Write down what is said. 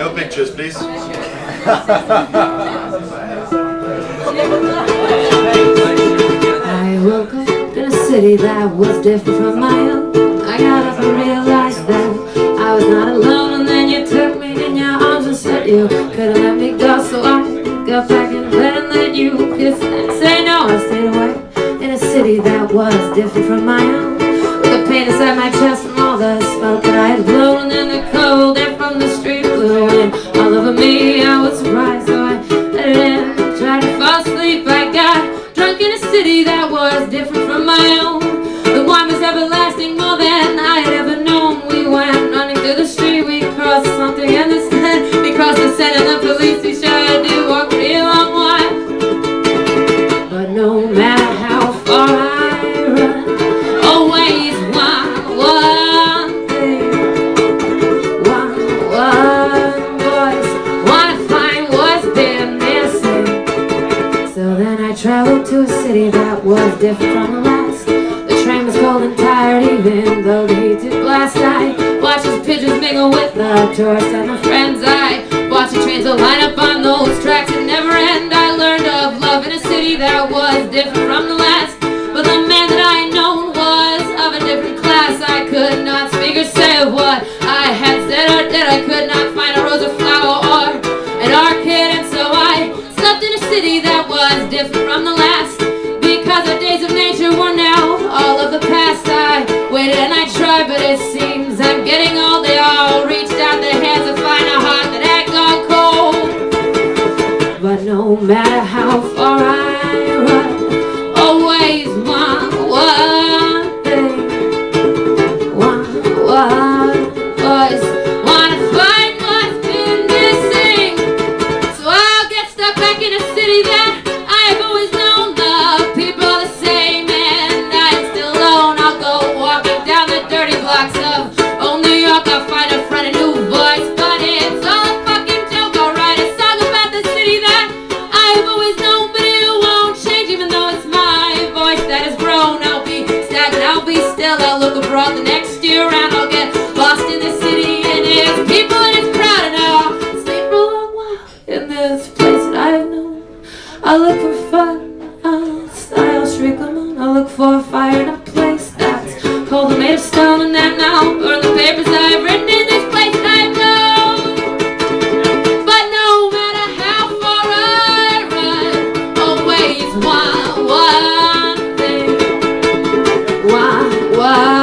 No pictures, please. I woke up in a city that was different from my own. I got up and realized that I was not alone. And then you took me in your arms and said you couldn't let me go. So I got back in bed and let you kiss and say no. I stayed away in a city that was different from my own. With the pain inside my chest from all the smoke that I had blown. And then the cold air from the got in a city that was different from my own. The wine was everlasting, more than I had ever known. Traveled to a city that was different from the last. The train was cold and tired, even though the heat did blast. I watched as pigeons mingle with the tourists no matter how still. I'll look abroad the next year round. I'll get lost in the city and its people and its crowd, and I'll stay for a long while in this place that I've known. I look for fun, I'll style, shriek alone. I look for a fire in a place that's cold and made of stone, voar.